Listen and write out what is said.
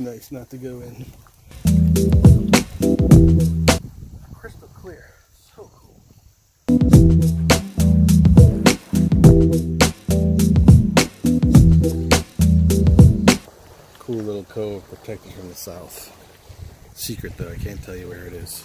nice not to go in. Crystal clear. So cool. Cool little cove protected from the south. Secret though, I can't tell you where it is.